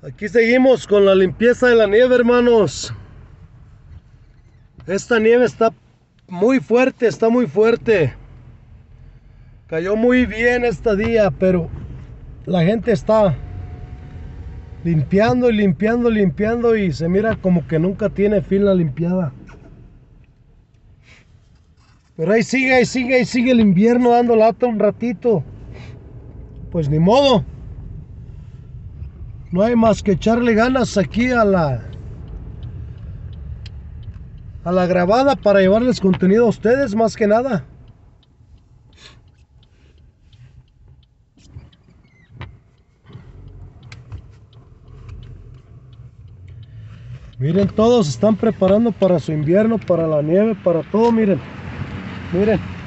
Aquí seguimos con la limpieza de la nieve, hermanos. Esta nieve está muy fuerte, está muy fuerte. Cayó muy bien este día, pero la gente está limpiando y limpiando, limpiando y se mira como que nunca tiene fin la limpiada. Pero ahí sigue, ahí sigue, ahí sigue el invierno dando lata un ratito. Pues ni modo. No hay más que echarle ganas aquí a la a la grabada para llevarles contenido a ustedes más que nada. Miren, todos están preparando para su invierno, para la nieve, para todo, miren. Miren.